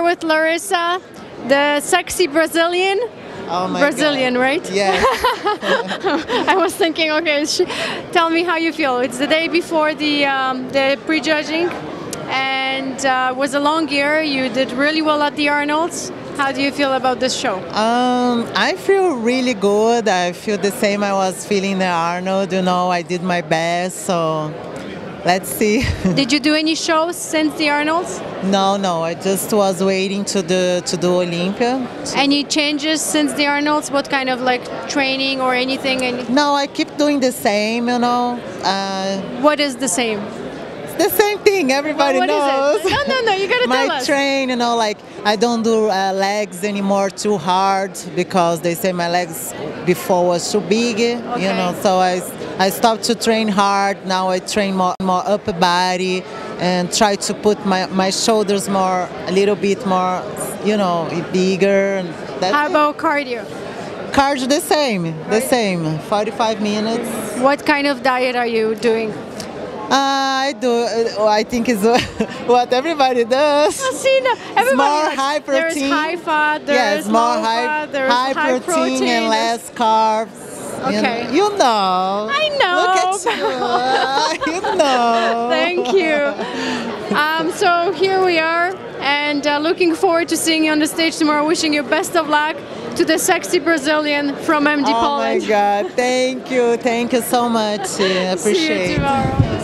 met Larissa, the sexy Brazilian. Oh my Brazilian, God. right? Yes. I was thinking, okay, sh- tell me how you feel. It's the day before the um, the prejudging, and uh, was a long year. You did really well at the Arnold's. How do you feel about this show? Um, I feel really good. I feel the same I was feeling the Arnold. You know, I did my best. So let's see. Did you do any shows since the Arnold's? no, no. I just was waiting to do to do Olympia. Any changes since the Arnold's? What kind of like training or anything? Any- No, I keep doing the same. You know, uh, what is the same? It's the same thing. Everybody What is knows. No, no, no. You gotta my tell us. train, you know, like I don't do uh, legs anymore too hard because they say my legs before was too big, you know. So I, I stopped to train hard. Now I train more, more upper body and try to put my, my shoulders more, a little bit more, you know, bigger. How about cardio? cardio? The same, the same. 45 minutes. What kind of diet are you doing? Uh, I do. Uh, I think is what everybody does. See, no, everybody more likes- high There's protein. high fat, there's yes, more low high, fat, there's high, high protein, and less carbs. You Okay. know, you know. I know. Look at you. Uh, you know. Thank you. Um, so here we are, and uh, looking forward to seeing you on the stage tomorrow. Wishing you best of luck to the sexy Brazilian from MD Oh Poland. my God! Thank you, thank you so much. I See you appreciate. it. tomorrow.